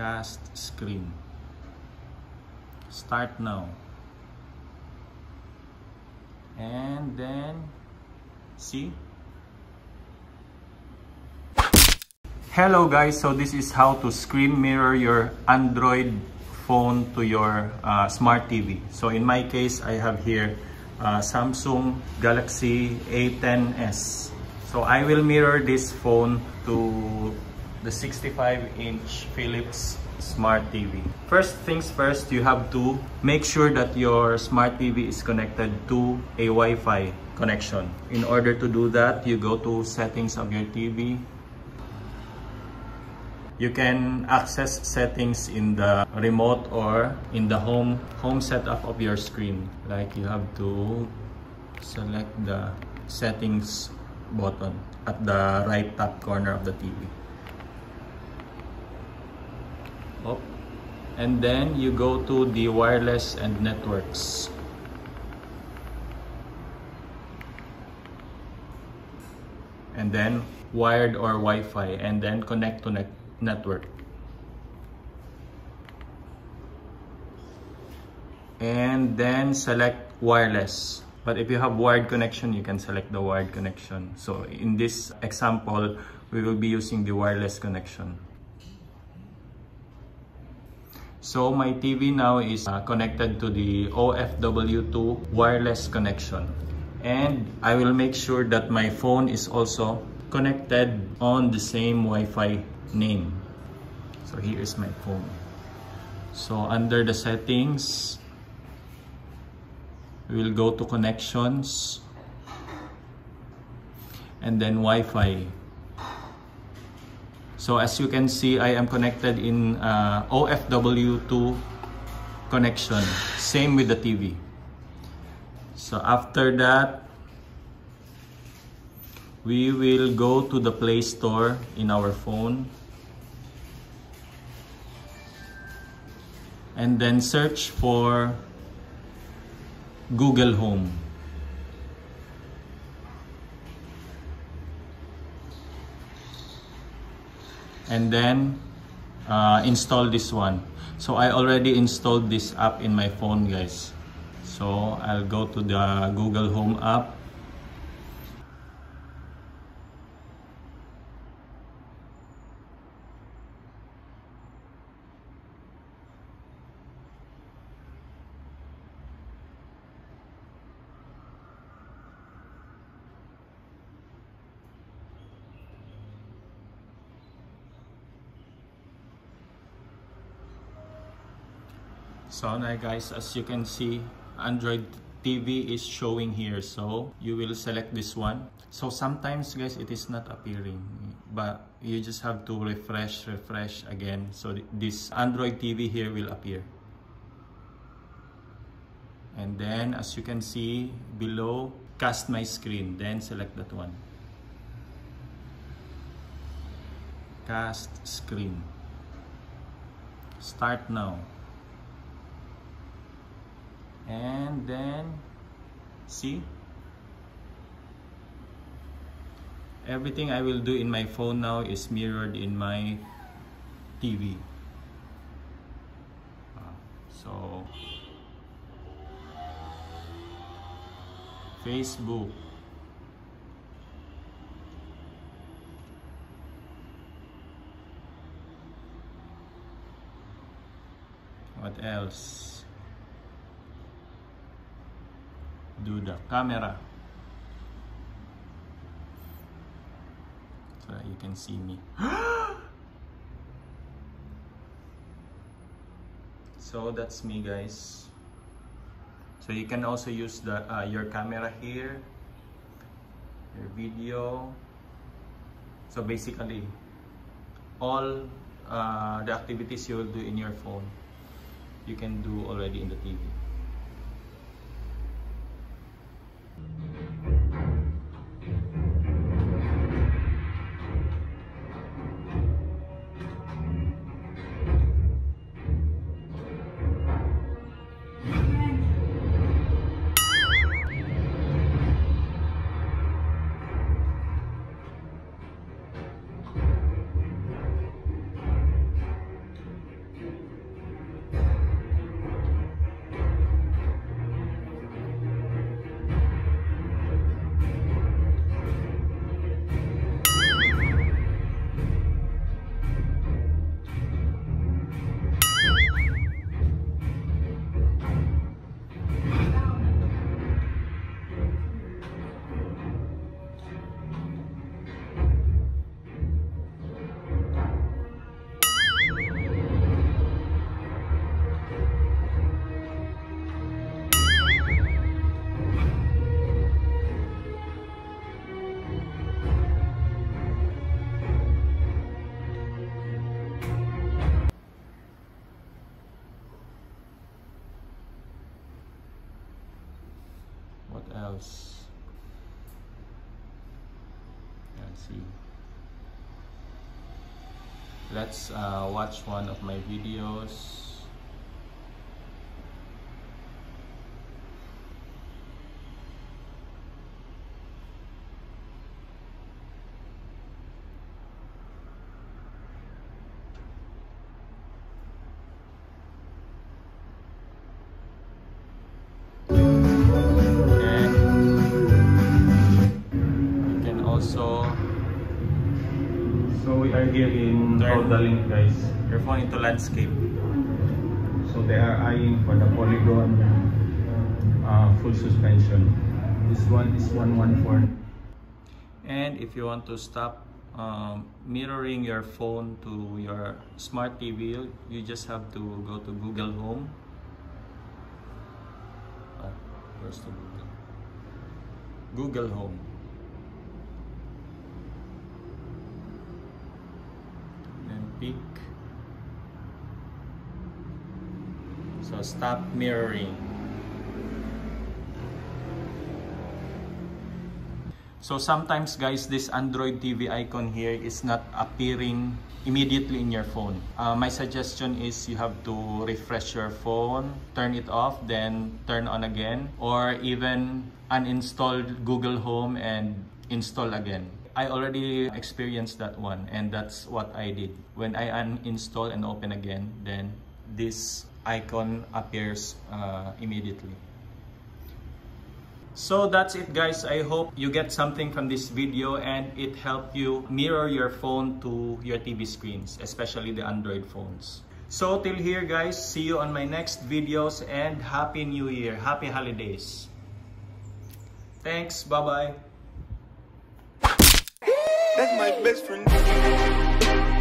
cast screen. Start now. And then see? Hello guys. So this is how to screen mirror your android phone to your uh, smart tv so in my case i have here uh, samsung galaxy a10s so i will mirror this phone to the 65 inch philips smart TV. First things first, you have to make sure that your smart TV is connected to a Wi-Fi connection. In order to do that, you go to settings of your TV. You can access settings in the remote or in the home home setup of your screen. Like you have to select the settings button at the right top corner of the TV. Up and then you go to the wireless and networks. And then wired or Wi-Fi and then connect to net network. And then select wireless. But if you have wired connection you can select the wired connection. So in this example we will be using the wireless connection so my TV now is uh, connected to the OFW2 wireless connection. And I will make sure that my phone is also connected on the same Wi-Fi name. So here is my phone. So under the settings, we will go to connections and then Wi-Fi. So as you can see, I am connected in uh, OFW2 connection. Same with the TV. So after that, we will go to the Play Store in our phone. And then search for Google Home. And then uh, install this one. So I already installed this app in my phone guys. So I'll go to the Google Home app So now guys, as you can see, Android TV is showing here. So you will select this one. So sometimes guys, it is not appearing. But you just have to refresh, refresh again. So this Android TV here will appear. And then as you can see below, cast my screen. Then select that one. Cast screen. Start now and then see? Everything I will do in my phone now is mirrored in my TV uh, so Facebook. What else do the camera. So that you can see me. So that's me guys. So you can also use the uh, your camera here. Your video. So basically all uh, the activities you will do in your phone you can do already in the TV Let's see. Let's uh, watch one of my videos. Here in Turn guys. Your phone into landscape. So they are eyeing for the polygon uh, full suspension. This one is 114. And if you want to stop um, mirroring your phone to your smart TV, you just have to go to Google Home. Uh, where's the Google? Google Home. Peak. So stop mirroring. So sometimes guys, this Android TV icon here is not appearing immediately in your phone. Uh, my suggestion is you have to refresh your phone, turn it off, then turn on again, or even uninstall Google Home and install again. I already experienced that one and that's what I did. When I uninstall and open again, then this icon appears uh, immediately. So that's it guys. I hope you get something from this video and it helped you mirror your phone to your TV screens, especially the Android phones. So till here guys, see you on my next videos and Happy New Year, Happy Holidays. Thanks, bye-bye. That's my best friend.